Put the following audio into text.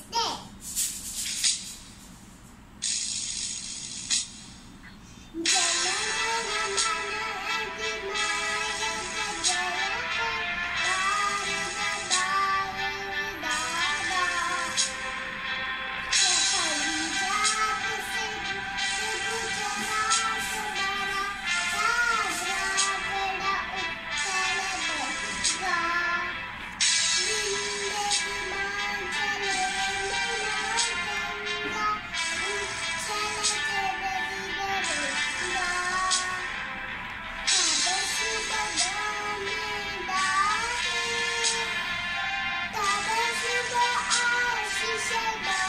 Independence Day. so much.